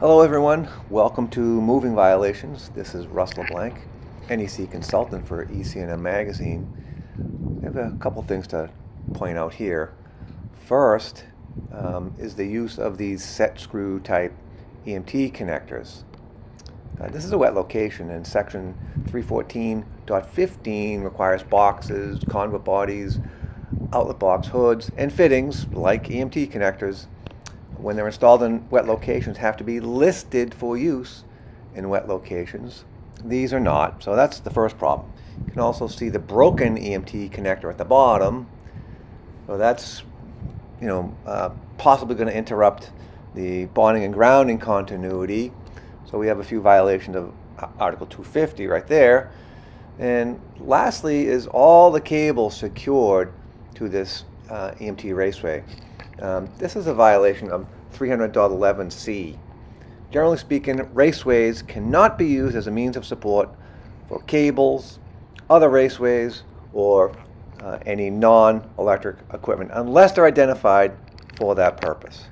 Hello everyone, welcome to Moving Violations. This is Russ LeBlanc, NEC consultant for EC&M Magazine. I have a couple things to point out here. First um, is the use of these set screw type EMT connectors. Uh, this is a wet location and section 314.15 requires boxes, conduit bodies, outlet box hoods, and fittings like EMT connectors when they're installed in wet locations have to be listed for use in wet locations. These are not, so that's the first problem. You can also see the broken EMT connector at the bottom. So that's, you know, uh, possibly going to interrupt the bonding and grounding continuity. So we have a few violations of Article 250 right there. And lastly is all the cables secured to this uh, EMT raceway. Um, this is a violation of 300.11c. Generally speaking, raceways cannot be used as a means of support for cables, other raceways, or uh, any non-electric equipment unless they're identified for that purpose.